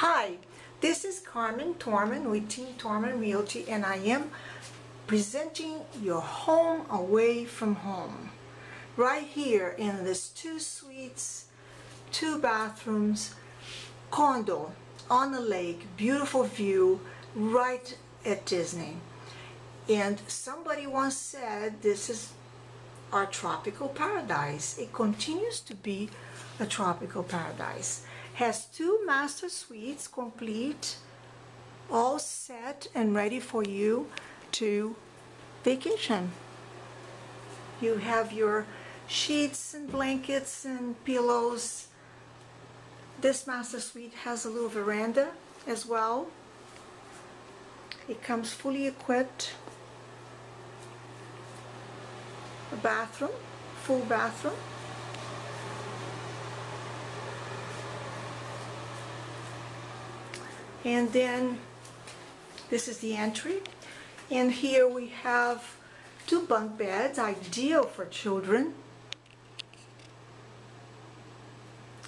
Hi, this is Carmen Torman with Team Torman Realty and I am presenting your home away from home. Right here in this two suites, two bathrooms, condo on the lake, beautiful view right at Disney. And somebody once said this is our tropical paradise. It continues to be a tropical paradise has two master suites complete, all set and ready for you to vacation. You have your sheets and blankets and pillows. This master suite has a little veranda as well. It comes fully equipped. A bathroom, full bathroom. And then this is the entry. And here we have two bunk beds ideal for children.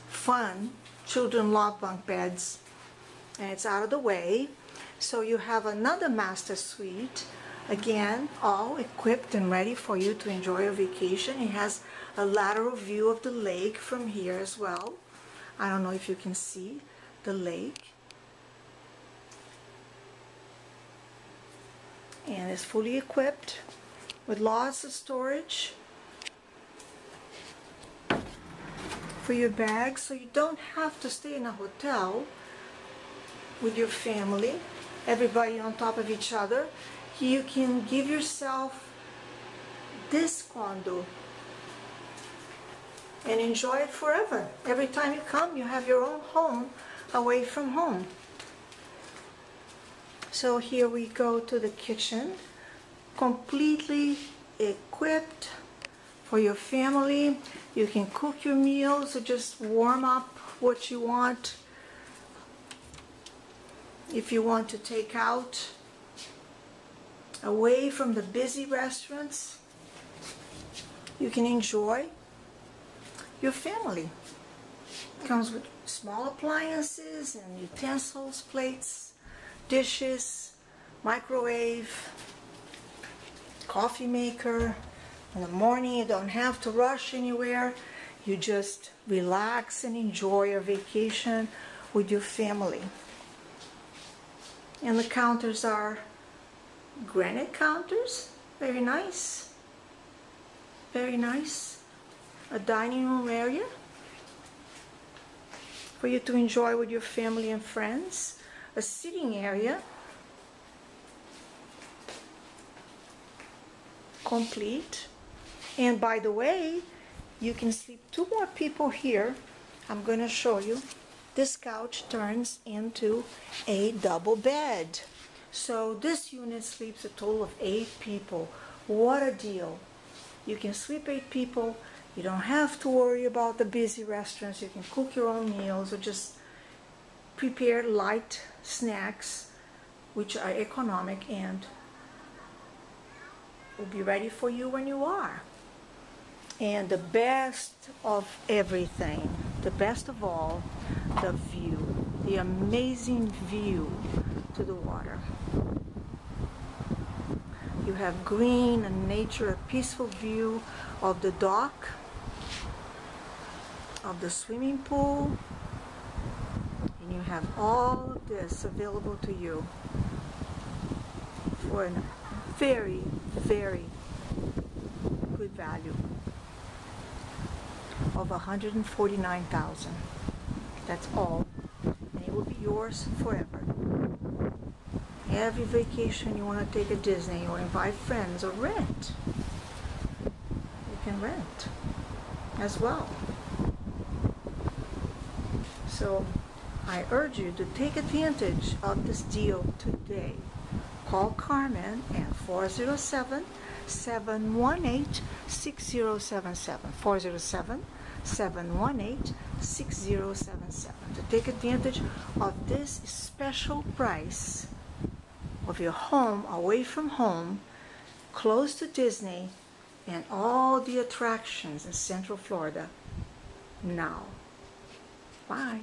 Fun children love bunk beds and it's out of the way. So you have another master suite again all equipped and ready for you to enjoy your vacation. It has a lateral view of the lake from here as well. I don't know if you can see the lake and is fully equipped with lots of storage for your bags. So you don't have to stay in a hotel with your family everybody on top of each other. You can give yourself this condo and enjoy it forever. Every time you come you have your own home away from home so here we go to the kitchen, completely equipped for your family. You can cook your meals or just warm up what you want. If you want to take out away from the busy restaurants, you can enjoy your family. It comes with small appliances and utensils, plates, dishes, microwave, coffee maker. In the morning you don't have to rush anywhere. You just relax and enjoy your vacation with your family. And the counters are granite counters. Very nice. Very nice. A dining room area for you to enjoy with your family and friends a sitting area complete. And by the way you can sleep two more people here. I'm going to show you. This couch turns into a double bed. So this unit sleeps a total of eight people. What a deal. You can sleep eight people. You don't have to worry about the busy restaurants. You can cook your own meals or just prepare light snacks which are economic and will be ready for you when you are. And the best of everything, the best of all, the view, the amazing view to the water. You have green and nature, a peaceful view of the dock, of the swimming pool, you have all of this available to you for a very, very good value of 149,000. That's all. And it will be yours forever. Every vacation you want to take at Disney or invite friends or rent, you can rent as well. So I urge you to take advantage of this deal today. Call Carmen at 407 718 6077. 407 718 6077 to take advantage of this special price of your home away from home, close to Disney, and all the attractions in Central Florida now. Bye.